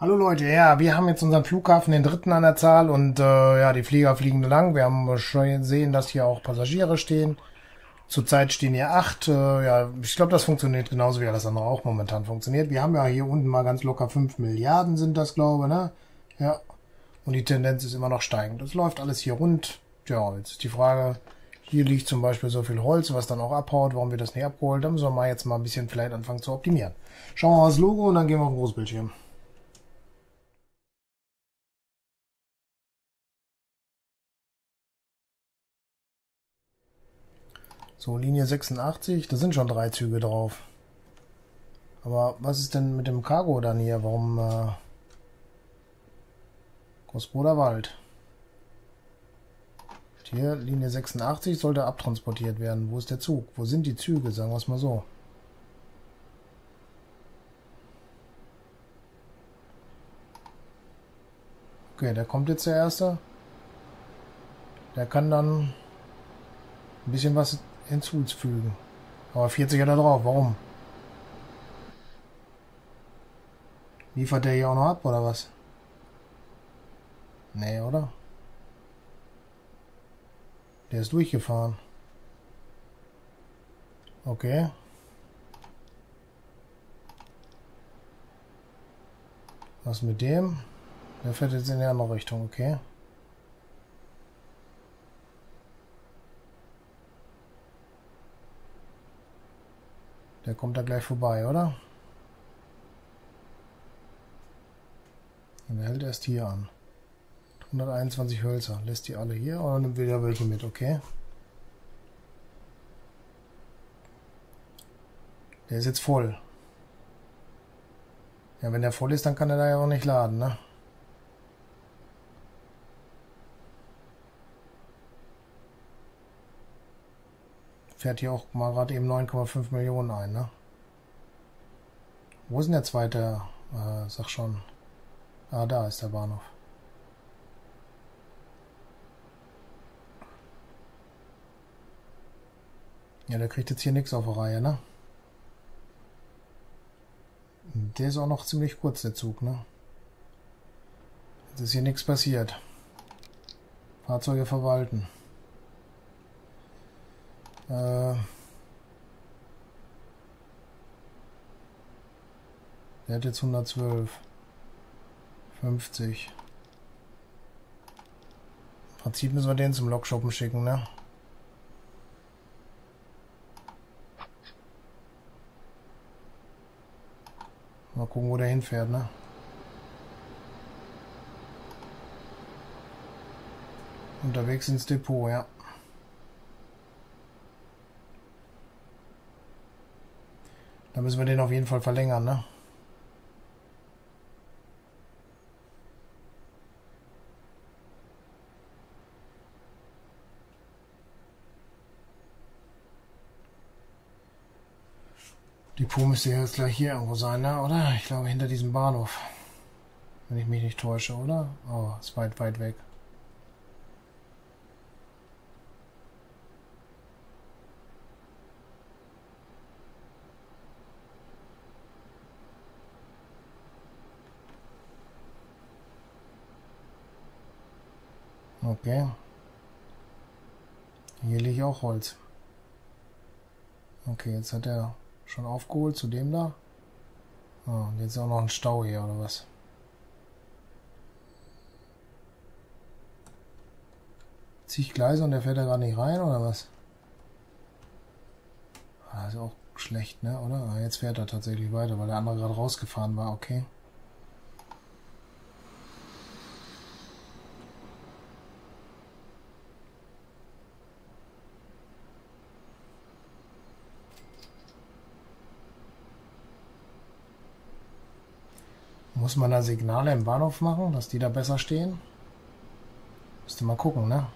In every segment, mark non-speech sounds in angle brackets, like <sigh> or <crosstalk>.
Hallo Leute, ja, wir haben jetzt unseren Flughafen, den dritten an der Zahl und äh, ja, die Flieger fliegen lang. Wir haben schon gesehen, dass hier auch Passagiere stehen. Zurzeit stehen hier acht. Äh, ja, ich glaube, das funktioniert genauso wie alles andere auch momentan funktioniert. Wir haben ja hier unten mal ganz locker fünf Milliarden sind das, glaube ne? Ja. Und die Tendenz ist immer noch steigend. Es läuft alles hier rund. Ja, jetzt ist die Frage, hier liegt zum Beispiel so viel Holz, was dann auch abhaut. Warum wird das nicht abgeholt? Da müssen wir mal jetzt mal ein bisschen vielleicht anfangen zu optimieren. Schauen wir mal das Logo und dann gehen wir auf den Großbildschirm. So, Linie 86, da sind schon drei Züge drauf. Aber was ist denn mit dem Cargo dann hier? Warum äh, Großbruder Wald? Hier, Linie 86 sollte abtransportiert werden. Wo ist der Zug? Wo sind die Züge? Sagen wir es mal so. Okay, der kommt jetzt der Erste. Der kann dann ein bisschen was hinzufügen. Aber 40 hat er drauf. Warum? Liefert der hier auch noch ab, oder was? Nee, oder? Der ist durchgefahren. Okay. Was mit dem? Der fährt jetzt in die andere Richtung, okay. Der kommt da gleich vorbei, oder? Und er hält erst hier an. 121 Hölzer. Lässt die alle hier oder nimmt wieder welche mit, okay? Der ist jetzt voll. Ja, wenn der voll ist, dann kann er da ja auch nicht laden, ne? Fährt hier auch mal gerade eben 9,5 Millionen ein, ne? Wo ist denn der zweite? Äh, sag schon. Ah, da ist der Bahnhof. Ja, der kriegt jetzt hier nichts auf der Reihe, ne? Der ist auch noch ziemlich kurz, der Zug, ne? Jetzt ist hier nichts passiert. Fahrzeuge verwalten. Äh, der hat jetzt 112. 50. Im Prinzip müssen wir den zum Lokshoppen schicken, ne? Mal gucken, wo der hinfährt, ne? Unterwegs ins Depot, ja. Dann müssen wir den auf jeden Fall verlängern, ne? Die Pool müsste jetzt gleich hier irgendwo sein, ne? oder? Ich glaube hinter diesem Bahnhof. Wenn ich mich nicht täusche, oder? Oh, ist weit, weit weg. Okay. Hier liegt auch Holz. Okay, jetzt hat er schon aufgeholt zu dem da. Oh, und jetzt auch noch ein Stau hier, oder was? Ziehe ich Gleise und der fährt da gerade nicht rein, oder was? Ah, ist auch schlecht, ne, oder? Ah, jetzt fährt er tatsächlich weiter, weil der andere gerade rausgefahren war, okay. Muss man da Signale im Bahnhof machen, dass die da besser stehen? Müsste mal gucken, ne?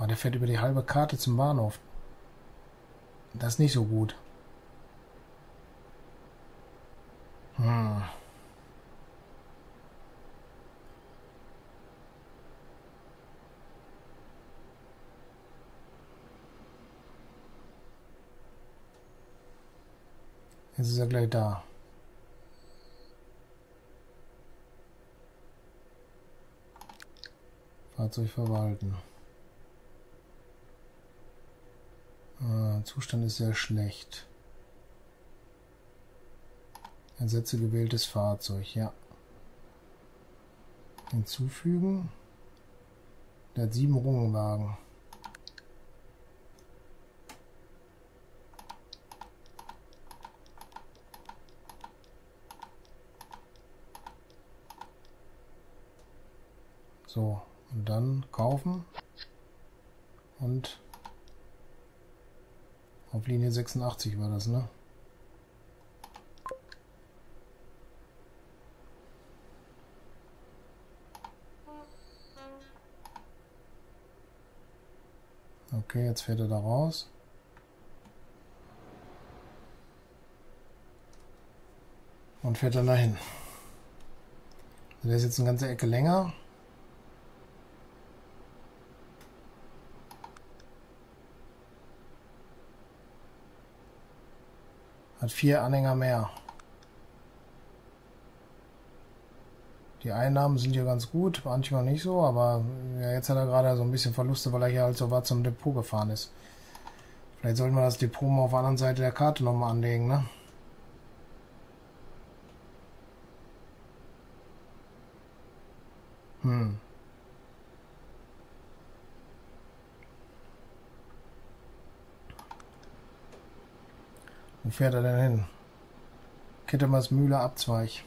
Oh, der fährt über die halbe Karte zum Bahnhof. Das ist nicht so gut. Hm. Jetzt ist er gleich da. Fahrzeug verwalten. Ah, Zustand ist sehr schlecht. Ersetze gewähltes Fahrzeug, ja. Hinzufügen. Der hat sieben Rungenwagen. So, und dann kaufen und auf Linie 86 war das, ne? Okay, jetzt fährt er da raus. Und fährt dann dahin. Der ist jetzt eine ganze Ecke länger. Hat vier Anhänger mehr. Die Einnahmen sind hier ganz gut, manchmal nicht so, aber ja, jetzt hat er gerade so ein bisschen Verluste, weil er hier halt so weit zum Depot gefahren ist. Vielleicht sollten wir das Depot mal auf der anderen Seite der Karte nochmal anlegen, ne? Hm. Wo fährt er denn hin? Kittemers Mühle Abzweig.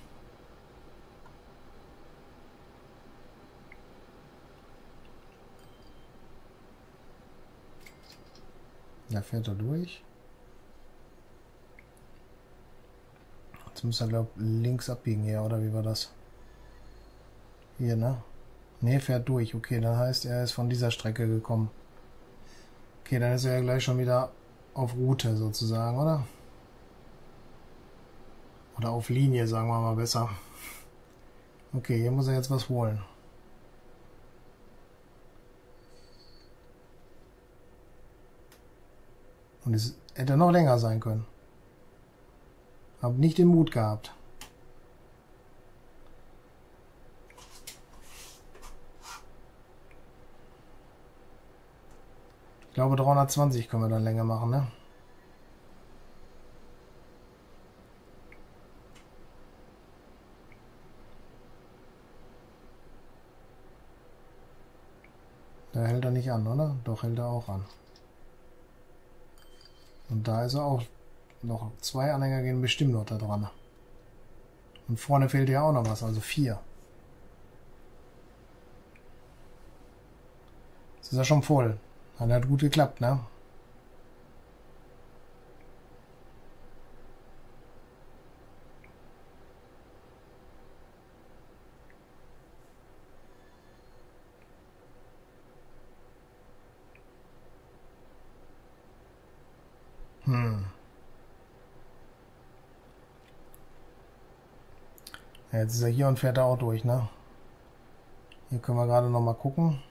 Da fährt er durch. Jetzt muss er, glaube links abbiegen hier, oder wie war das? Hier, ne? Ne, fährt durch. Okay, dann heißt, er ist von dieser Strecke gekommen. Okay, dann ist er ja gleich schon wieder auf Route sozusagen, oder? Oder auf Linie, sagen wir mal besser. Okay, hier muss er jetzt was holen. Und es hätte noch länger sein können. Hab nicht den Mut gehabt. Ich glaube 320 können wir dann länger machen, ne? Da hält er nicht an, oder? Doch hält er auch an. Und da ist er auch. Noch zwei Anhänger gehen bestimmt noch da dran. Und vorne fehlt ja auch noch was, also vier. Jetzt ist er schon voll. Hat gut geklappt, ne? Ja, jetzt ist er hier und fährt er auch durch, ne? Hier können wir gerade noch mal gucken.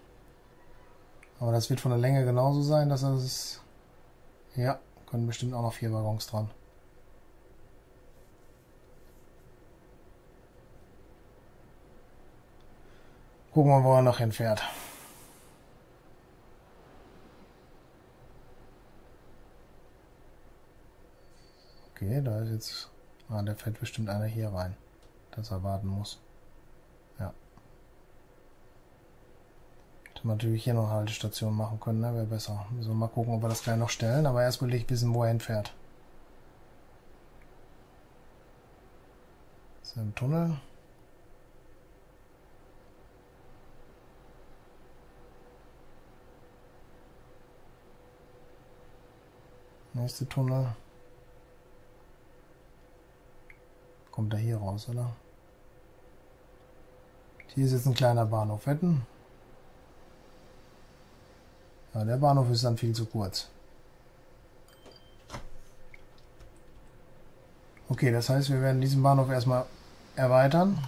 Aber das wird von der Länge genauso sein, dass es... Ja, können bestimmt auch noch vier Waggons dran. Gucken wir, wo er noch hinfährt. Okay, da ist jetzt... Ah, da fällt bestimmt einer hier rein, dass er warten muss. Ja. Hätte man natürlich hier noch eine Haltestation machen können, ne? wäre besser. Müssen wir mal gucken, ob wir das gleich noch stellen, aber erst will ich wissen, wo er hinfährt. Ist er im Tunnel? Nächste Tunnel. Kommt er hier raus, oder? Hier ist jetzt ein kleiner Bahnhof. Wetten? Ja, der Bahnhof ist dann viel zu kurz. Okay, das heißt, wir werden diesen Bahnhof erstmal erweitern.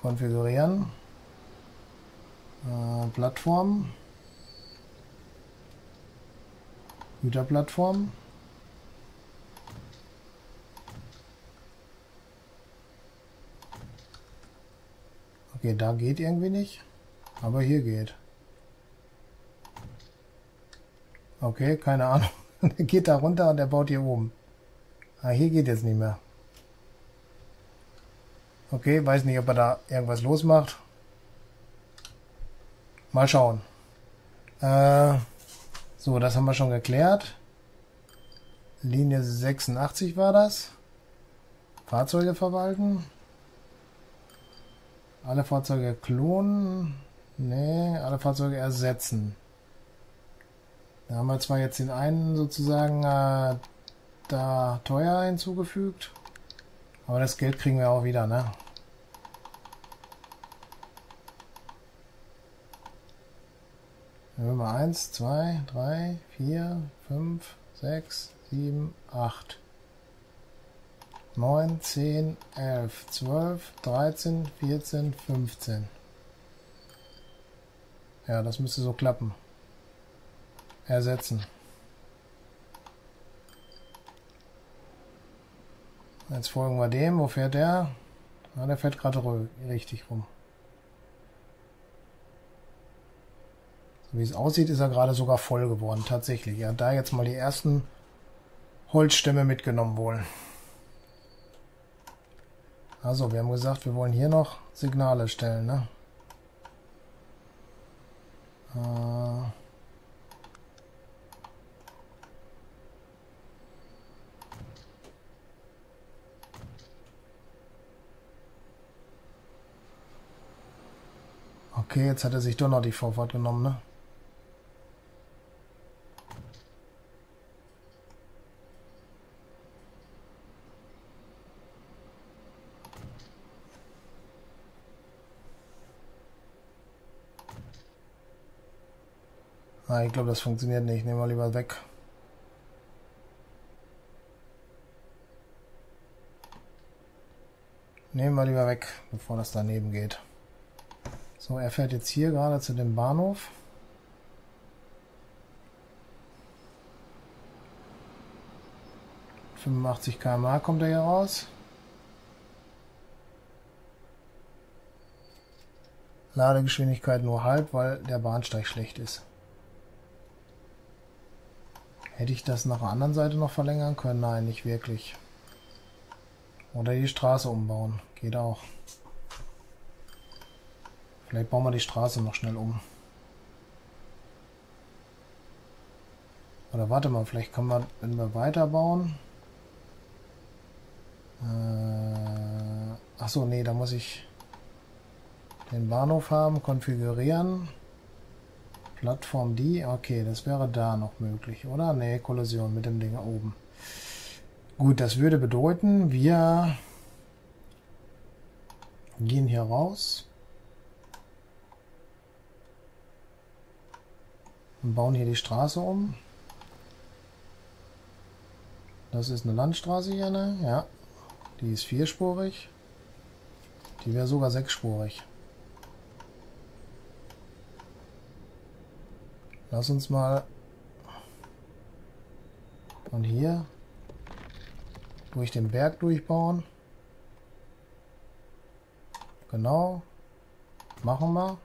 Konfigurieren. Äh, Plattform. Güterplattform. Okay, da geht irgendwie nicht. Aber hier geht. Okay, keine Ahnung. <laughs> der geht da runter und er baut hier oben. Ah, hier geht jetzt nicht mehr. Okay, weiß nicht, ob er da irgendwas losmacht. Mal schauen. Äh, so, das haben wir schon geklärt. Linie 86 war das. Fahrzeuge verwalten. Alle Fahrzeuge klonen. Nee, alle Fahrzeuge ersetzen. Da haben wir zwar jetzt den einen sozusagen äh, da teuer hinzugefügt. Aber das Geld kriegen wir auch wieder, ne? Dann wir 1, 2, 3, 4, 5, 6, 7, 8, 9, 10, 11, 12, 13, 14, 15. Ja, das müsste so klappen. Ersetzen. Jetzt folgen wir dem. Wo fährt der? Ja, der fährt gerade richtig rum. So wie es aussieht, ist er gerade sogar voll geworden. Tatsächlich. Er hat da jetzt mal die ersten Holzstämme mitgenommen wohl. Also, wir haben gesagt, wir wollen hier noch Signale stellen, ne? Äh Okay, jetzt hat er sich doch noch die Vorfahrt genommen, ne? Ah, ich glaube, das funktioniert nicht. Nehmen wir lieber weg. Nehmen wir lieber weg, bevor das daneben geht. So, er fährt jetzt hier gerade zu dem Bahnhof. ...85 km kommt er hier raus. Ladegeschwindigkeit nur halb, weil der Bahnsteig schlecht ist. Hätte ich das nach der anderen Seite noch verlängern können? Nein, nicht wirklich. Oder die Straße umbauen. Geht auch. Vielleicht bauen wir die Straße noch schnell um. Oder warte mal, vielleicht können wir, wenn wir weiterbauen. Äh, achso, nee, da muss ich den Bahnhof haben, konfigurieren. Plattform die, okay, das wäre da noch möglich, oder? Nee, Kollision mit dem Ding oben. Gut, das würde bedeuten, wir gehen hier raus. und bauen hier die Straße um. Das ist eine Landstraße hier, ne? Ja. Die ist vierspurig. Die wäre sogar sechsspurig. Lass uns mal von hier durch den Berg durchbauen. Genau. Machen wir.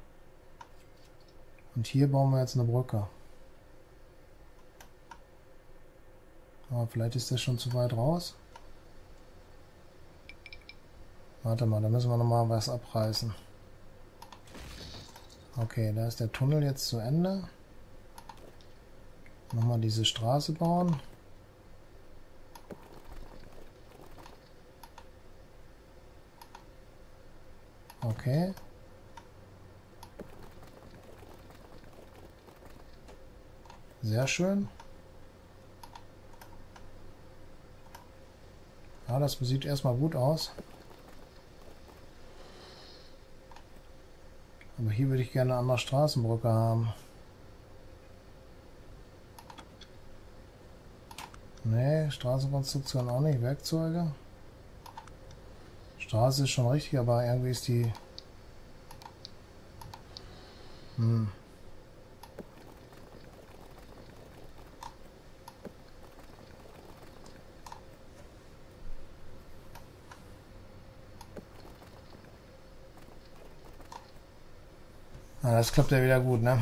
Und hier bauen wir jetzt eine Brücke. Aber vielleicht ist das schon zu weit raus. Warte mal, da müssen wir noch mal was abreißen. Okay, da ist der Tunnel jetzt zu Ende. Nochmal diese Straße bauen. Okay. Sehr schön. Ja, das sieht erstmal gut aus. Aber hier würde ich gerne eine andere Straßenbrücke haben. Nee, Straßenkonstruktion auch nicht. Werkzeuge. Straße ist schon richtig, aber irgendwie ist die... Hm. Das klappt ja wieder gut, ne?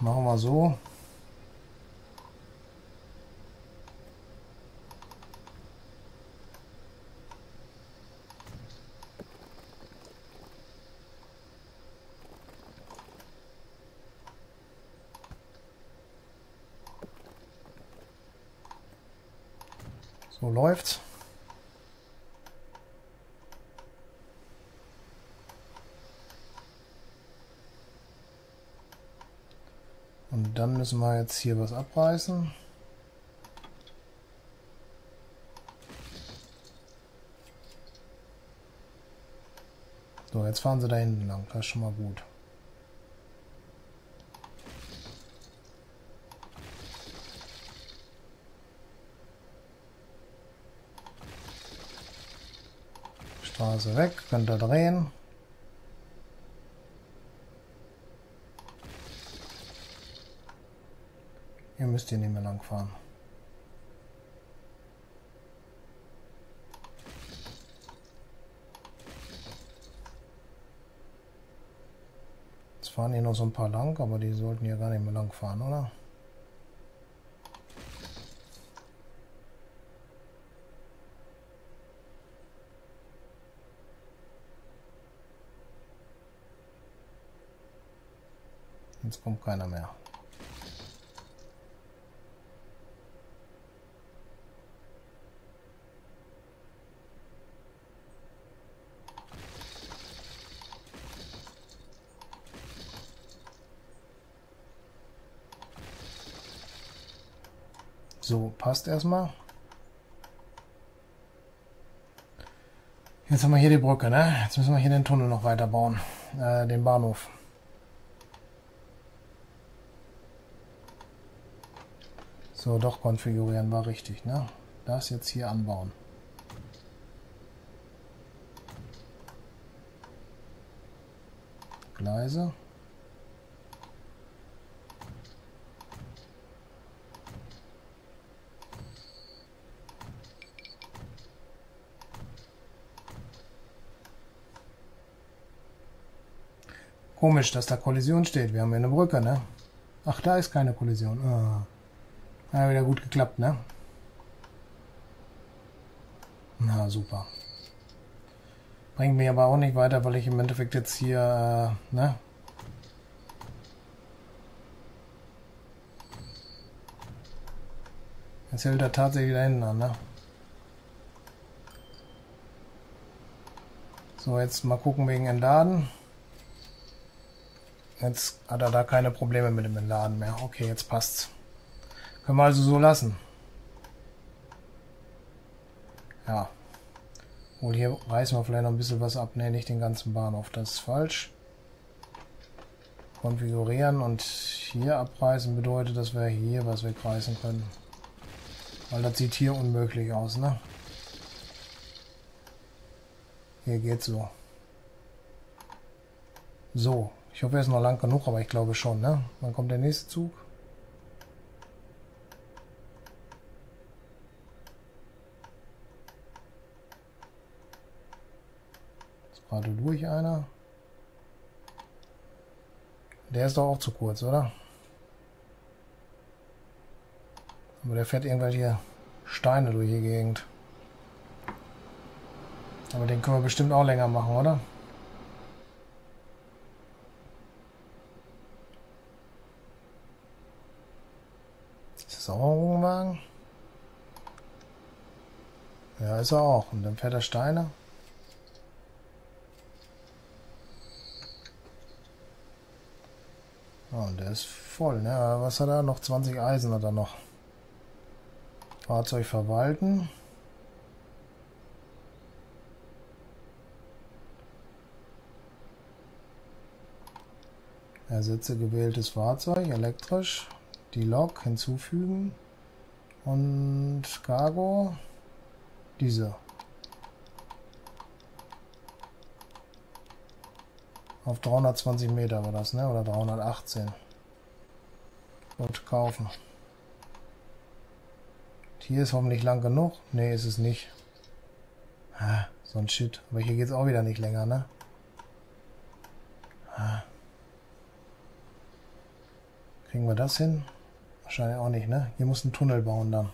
Machen wir so. So läuft's. Und dann müssen wir jetzt hier was abreißen. So, jetzt fahren sie da hinten lang. Das ist schon mal gut. Straße weg, könnt ihr drehen. Müsst hier nicht mehr lang fahren. Jetzt fahren hier noch so ein paar lang, aber die sollten hier gar nicht mehr lang fahren, oder? Jetzt kommt keiner mehr. So, passt erstmal. Jetzt haben wir hier die Brücke, ne? Jetzt müssen wir hier den Tunnel noch weiter bauen. Äh, den Bahnhof. So, doch konfigurieren war richtig, ne? Das jetzt hier anbauen. Gleise. Komisch, dass da Kollision steht. Wir haben ja eine Brücke, ne? Ach, da ist keine Kollision. Ah. Ja, wieder gut geklappt, ne? Na, super. Bringt mich aber auch nicht weiter, weil ich im Endeffekt jetzt hier, äh, ne? Jetzt hält er tatsächlich da hinten an, ne? So, jetzt mal gucken wegen Entladen. Jetzt hat er da keine Probleme mit dem Entladen mehr. Okay, jetzt passt's. Können wir also so lassen. Ja. Wohl hier reißen wir vielleicht noch ein bisschen was ab. Ne, nicht den ganzen Bahnhof. Das ist falsch. Konfigurieren und hier abreißen bedeutet, dass wir hier was wegreißen können. Weil das sieht hier unmöglich aus, ne? Hier geht's so. So. Ich hoffe, er ist noch lang genug, aber ich glaube schon, ne? Wann kommt der nächste Zug? Gerade durch einer. Der ist doch auch zu kurz, oder? Aber der fährt irgendwelche Steine durch die Gegend. Aber den können wir bestimmt auch länger machen, oder? Wohnwagen? Ja, ist er auch. Und dann fährt er Steine. Oh, und der ist voll, ne? Was hat er? Noch 20 Eisen hat er noch. Fahrzeug verwalten. Ersetze gewähltes Fahrzeug, elektrisch die Log hinzufügen und Cargo diese. Auf 320 Meter war das, ne? Oder 318. Und kaufen. Hier ist hoffentlich lang genug. Ne, ist es nicht. Ah, so ein Shit. Aber hier geht es auch wieder nicht länger, ne? Ah. Kriegen wir das hin? Wahrscheinlich auch nicht, ne? Hier muss ein Tunnel bauen dann.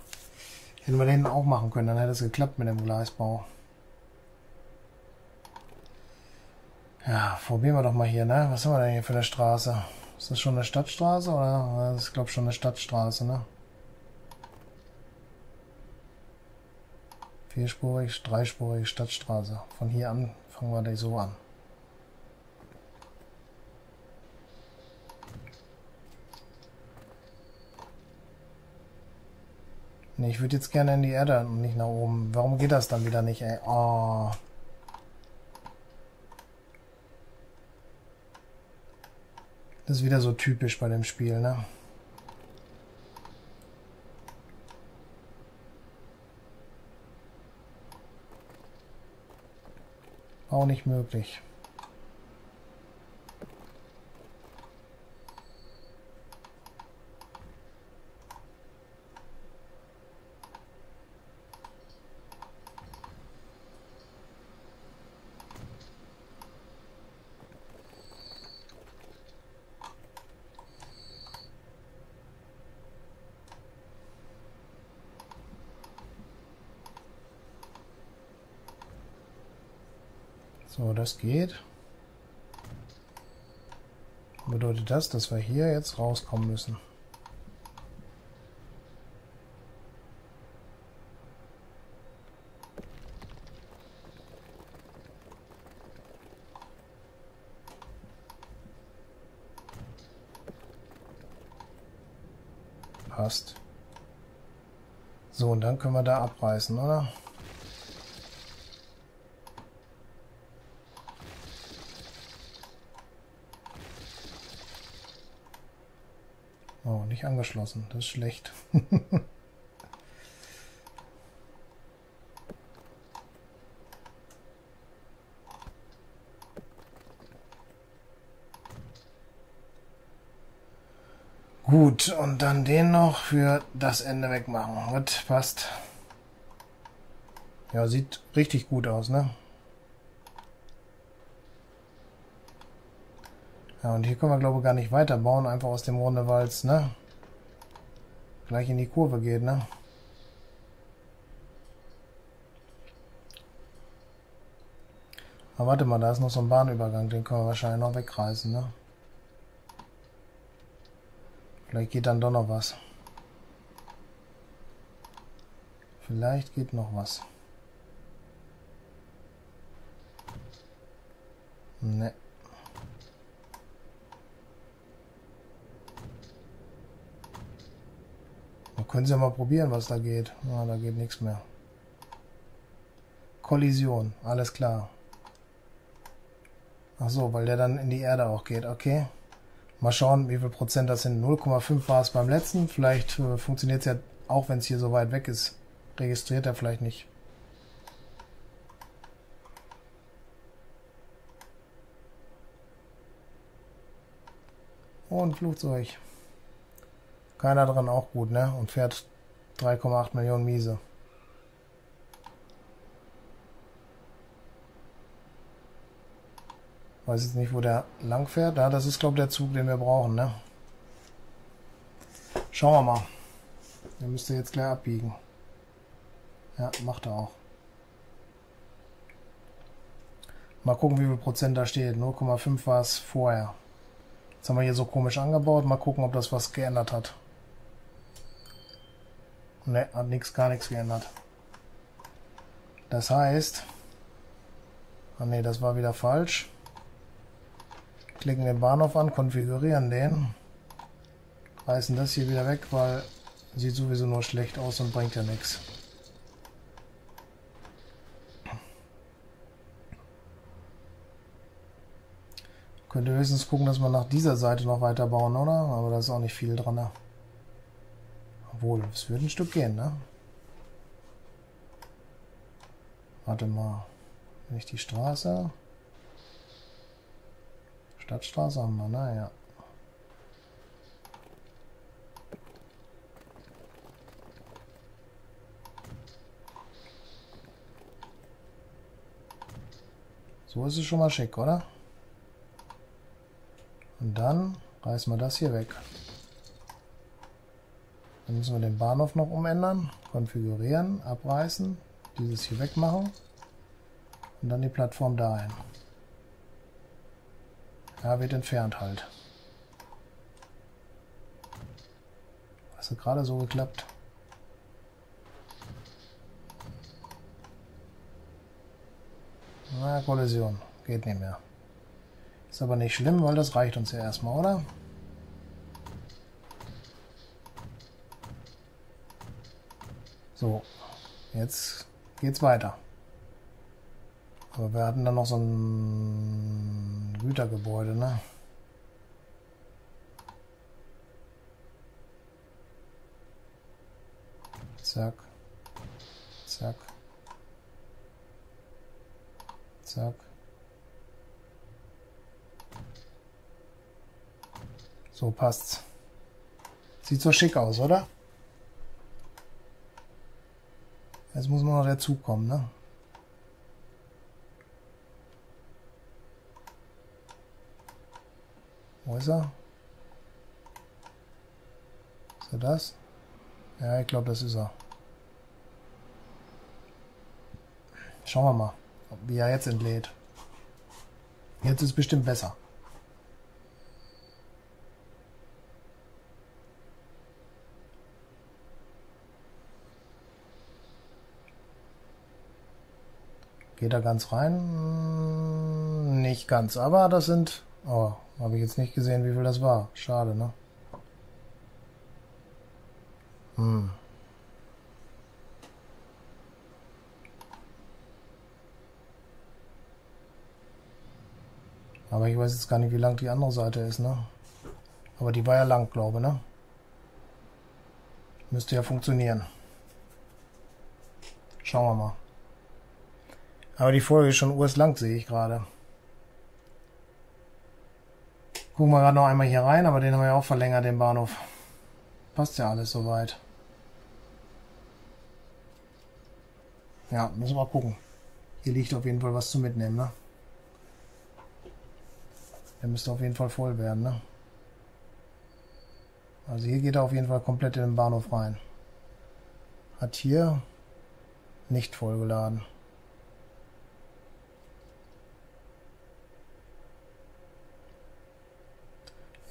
Hätten wir den auch machen können, dann hätte es geklappt mit dem Gleisbau. Ja, probieren wir doch mal hier, ne? Was haben wir denn hier für eine Straße? Ist das schon eine Stadtstraße oder? Das ist, glaube ich, schon eine Stadtstraße, ne? Vierspurig, dreispurig Stadtstraße. Von hier an fangen wir die so an. Nee, ich würde jetzt gerne in die Erde und nicht nach oben. Warum geht das dann wieder nicht, ey? Oh. Das ist wieder so typisch bei dem Spiel, ne? Auch nicht möglich. Das geht. Bedeutet das, dass wir hier jetzt rauskommen müssen. Passt. So, und dann können wir da abreißen, oder? Angeschlossen. Das ist schlecht. <laughs> Gut, und dann den noch für das Ende wegmachen. Gut, passt. Ja, sieht richtig gut aus, ne? Ja, und hier können wir, glaube ich, gar nicht weiterbauen. Einfach aus dem Rundewalz, ne? Gleich in die Kurve geht, ne? Aber warte mal, da ist noch so ein Bahnübergang, den können wir wahrscheinlich noch wegreißen, ne? Vielleicht geht dann doch noch was. Vielleicht geht noch was. Ne. Können Sie ja mal probieren, was da geht. Ja, da geht nichts mehr. Kollision, alles klar. Ach so, weil der dann in die Erde auch geht, okay. Mal schauen, wie viel Prozent das sind. 0,5 war es beim letzten. Vielleicht äh, funktioniert es ja auch, wenn es hier so weit weg ist. Registriert er vielleicht nicht. Und Flugzeug. Keiner dran auch gut, ne? Und fährt 3,8 Millionen Miese. Weiß jetzt nicht, wo der lang fährt. Ja, das ist, glaube ich, der Zug, den wir brauchen, ne? Schauen wir mal. Der müsste jetzt gleich abbiegen. Ja, macht er auch. Mal gucken, wie viel Prozent da steht. 0,5 war es vorher. Jetzt haben wir hier so komisch angebaut. Mal gucken, ob das was geändert hat. Ne, hat nichts, gar nichts geändert. Das heißt, ah ne, das war wieder falsch. Klicken den Bahnhof an, konfigurieren den. Reißen das hier wieder weg, weil sieht sowieso nur schlecht aus und bringt ja nichts. Könnte höchstens gucken, dass wir nach dieser Seite noch weiter bauen, oder? Aber da ist auch nicht viel dran. Ne? Obwohl, es würde ein Stück gehen, ne? Warte mal. Wenn ich die Straße... Stadtstraße haben wir, naja. So ist es schon mal schick, oder? Und dann reißen wir das hier weg. Dann müssen wir den Bahnhof noch umändern, konfigurieren, abreißen, dieses hier wegmachen und dann die Plattform dahin. Ja, wird entfernt halt. Hast du gerade so geklappt? Na, Kollision. Geht nicht mehr. Ist aber nicht schlimm, weil das reicht uns ja erstmal, oder? So, jetzt geht's weiter. Aber wir hatten dann noch so ein Gütergebäude, ne? Zack. Zack. Zack. So passt's. Sieht so schick aus, oder? Jetzt muss nur noch der Zug kommen, ne? Wo ist er? Ist er das? Ja, ich glaube, das ist er. Schauen wir mal wie er jetzt entlädt. Jetzt ist es bestimmt besser. Geht er ganz rein? Nicht ganz, aber das sind... Oh, habe ich jetzt nicht gesehen, wie viel das war. Schade, ne? Hm. Aber ich weiß jetzt gar nicht, wie lang die andere Seite ist, ne? Aber die war ja lang, glaube ne? Müsste ja funktionieren. Schauen wir mal. Aber die Folge ist schon urslang, sehe ich gerade. Gucken wir gerade noch einmal hier rein, aber den haben wir auch verlängert, den Bahnhof. Passt ja alles soweit. Ja, müssen wir gucken. Hier liegt auf jeden Fall was zu mitnehmen, ne? Der müsste auf jeden Fall voll werden, ne? Also hier geht er auf jeden Fall komplett in den Bahnhof rein. Hat hier nicht vollgeladen.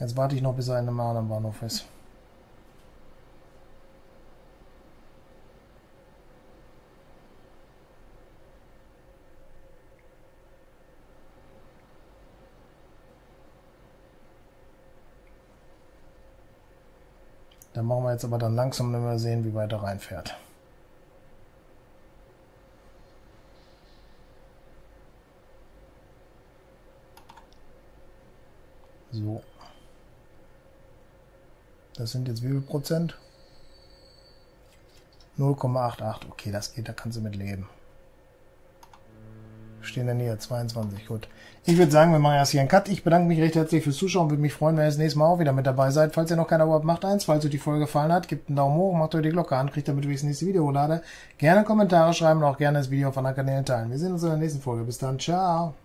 Jetzt warte ich noch, bis er in einem anderen Bahnhof ist. Dann machen wir jetzt aber dann langsam mal sehen, wie weit er reinfährt. So. Das sind jetzt wie viel Prozent? 0,88. Okay, das geht, da kannst du mit leben stehen in der Nähe, 22, gut. Ich würde sagen, wir machen erst hier einen Cut. Ich bedanke mich recht herzlich fürs Zuschauen, würde mich freuen, wenn ihr das nächste Mal auch wieder mit dabei seid. Falls ihr noch kein Abo habt, macht eins. Falls euch die Folge gefallen hat, gebt einen Daumen hoch, macht euch die Glocke an, kriegt damit, wenn ich das nächste Video hochlade. Gerne Kommentare schreiben und auch gerne das Video auf anderen Kanälen teilen. Wir sehen uns in der nächsten Folge. Bis dann, ciao.